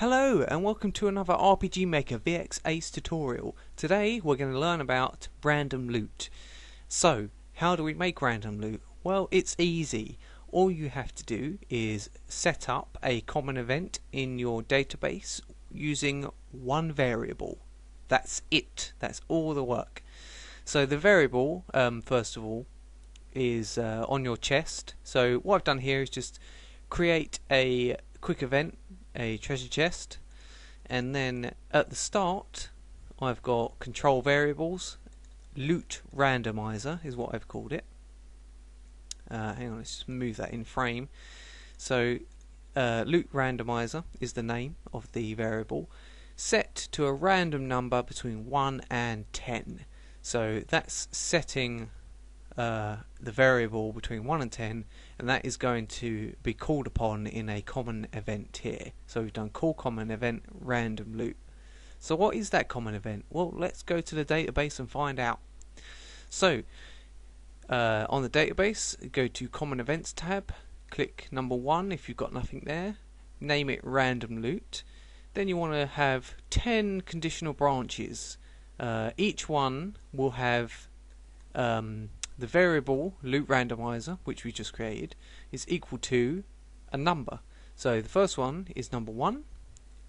Hello and welcome to another RPG Maker VX Ace tutorial. Today we're going to learn about random loot. So, how do we make random loot? Well, it's easy. All you have to do is set up a common event in your database using one variable. That's it. That's all the work. So the variable, um, first of all, is uh, on your chest. So what I've done here is just create a quick event a treasure chest. And then at the start I've got control variables. Loot randomizer is what I've called it. Uh, hang on let's move that in frame. So uh, loot randomizer is the name of the variable. Set to a random number between 1 and 10 so that's setting uh, the variable between 1 and 10 and that is going to be called upon in a common event here. So we've done call common event random loot. So what is that common event? Well let's go to the database and find out. So uh, on the database go to common events tab click number one if you've got nothing there name it random loot then you want to have 10 conditional branches uh, each one will have um, the variable loot randomizer, which we just created, is equal to a number. So the first one is number 1,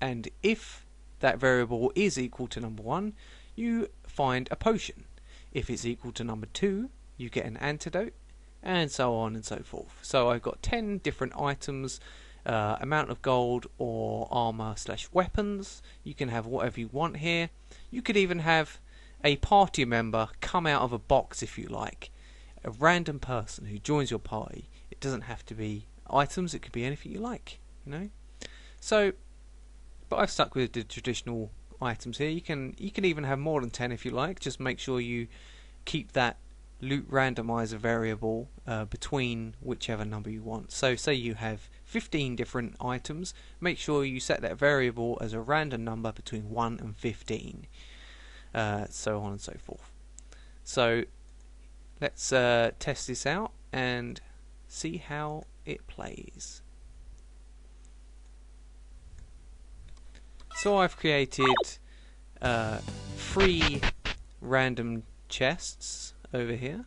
and if that variable is equal to number 1, you find a potion. If it's equal to number 2, you get an antidote, and so on and so forth. So I've got 10 different items, uh, amount of gold or armor slash weapons. You can have whatever you want here. You could even have a party member come out of a box if you like a random person who joins your party. It doesn't have to be items, it could be anything you like, you know? So, but I've stuck with the traditional items here. You can you can even have more than 10 if you like. Just make sure you keep that loot randomizer variable uh, between whichever number you want. So say you have 15 different items, make sure you set that variable as a random number between 1 and 15. Uh, so on and so forth. So Let's uh, test this out and see how it plays. So I've created uh, three random chests over here.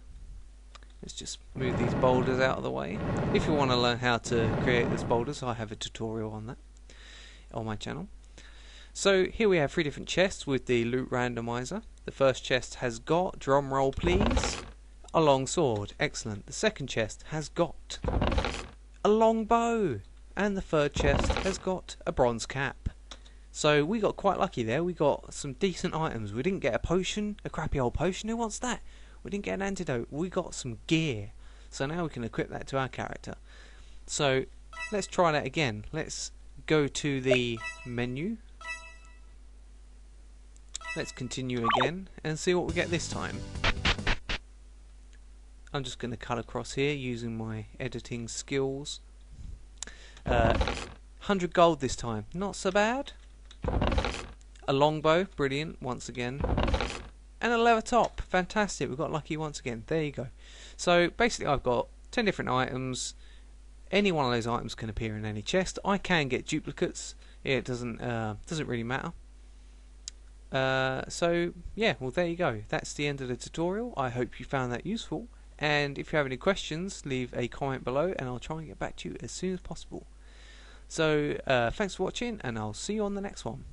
Let's just move these boulders out of the way. If you want to learn how to create these boulders, I have a tutorial on that on my channel. So here we have three different chests with the loot randomizer. The first chest has got, drum roll please, a long sword. Excellent. The second chest has got a long bow. And the third chest has got a bronze cap. So we got quite lucky there. We got some decent items. We didn't get a potion, a crappy old potion. Who wants that? We didn't get an antidote. We got some gear. So now we can equip that to our character. So let's try that again. Let's go to the menu. Let's continue again and see what we get this time. I'm just going to cut across here using my editing skills. Uh, 100 gold this time, not so bad. A longbow, brilliant, once again. And a leather top, fantastic, we got lucky once again. There you go. So basically I've got 10 different items. Any one of those items can appear in any chest. I can get duplicates. It doesn't uh, doesn't really matter. Uh, so yeah, well there you go. That's the end of the tutorial. I hope you found that useful. And if you have any questions, leave a comment below and I'll try and get back to you as soon as possible. So, uh, thanks for watching and I'll see you on the next one.